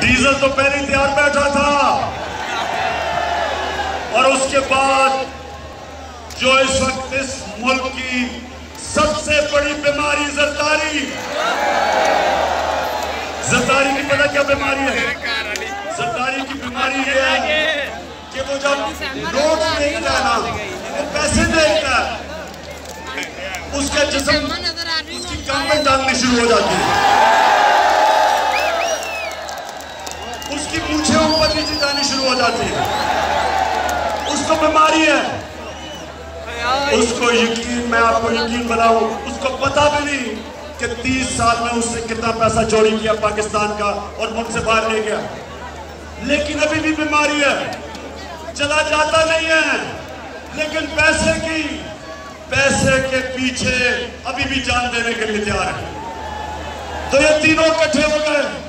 Diesel तो पहले तैयार बैठा था। और उसके बाद जो इस वक्त इस मुल्क की सबसे बड़ी बीमारी जरदारी। जरदारी की पता क्या बीमारी है? जरदारी की बीमारी है कि वो जब नोट देखता है ना, वो पैसे देखता है उसका जिसम उसकी कमर डालनी शुरू हो जाती है। उसकी पूछे ऊपर नीचे जानी शुरू हो जाती है। उसको बीमारी है। उसको यकीन, मैं आपको यकीन बनाऊँ, उसको पता भी नहीं कि 30 साल में उससे कितना पैसा चोरी किया पाकिस्तान का और मुल्क से बाहर ले गया। लेकिन अभी भी बीमारी है। चला जाता नहीं है। लेकिन पैसे की, पैसे के पीछे अभी भी जान देने के लिए तैयार है। तो ये तीनों इकट्ठे हो गए।